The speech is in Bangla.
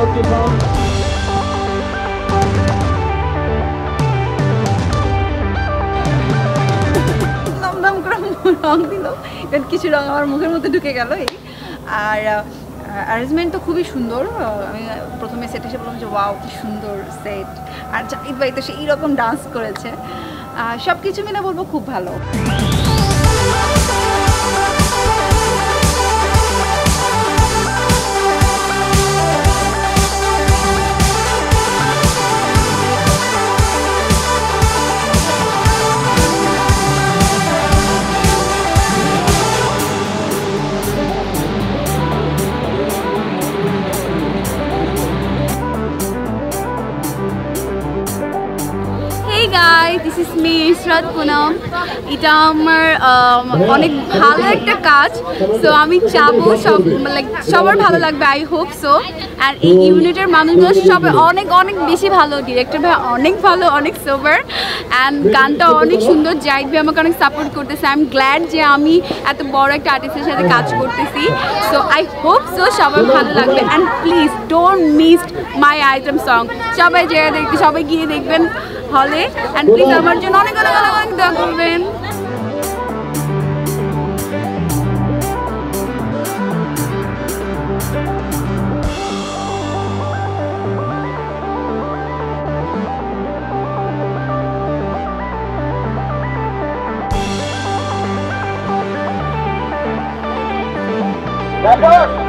করে রং দিল। এবার কিছু রং আমার মুখের মধ্যে ঢুকে গেল এই আর অ্যারেঞ্জমেন্ট তো খুবই সুন্দর। আমি প্রথমে সেট এসে বললাম যে, ওয়াও, কি সুন্দর সেট আর জাহিদ ভাই তো সেই রকম ডান্স করেছে। সব কিছু মিলে বলব খুব ভালো। Guys this is me Israt Punam এটা আমার um, অনেক ভালো একটা কাজ। সো আমি চাবো সব লাইক সবার ভালো লাগবে আই হোপ সো আর এই ইউনিটের মানুষগুলো সবাই অনেক অনেক বেশি ভালো। ডিরেক্টর ভাই অনেক ভালো অনেক সোবার অ্যান্ড গানটা অনেক সুন্দর জাহিদ ভাই আমাকে অনেক সাপোর্ট করতেছে। আই এম গ্ল্যাড যে আমি এত বড় একটা আর্টিস্টের সাথে কাজ করতেছি। সো আই হোপ সো সবার ভালো লাগবে। And please don't miss my item song সবাই যে দেখবে সবাই গিয়ে দেখবেন। হলে অ্যান্ড প্লিজ আমার জন্য অনেক অনেক অনেক অনেক দোয়া করবেন Record!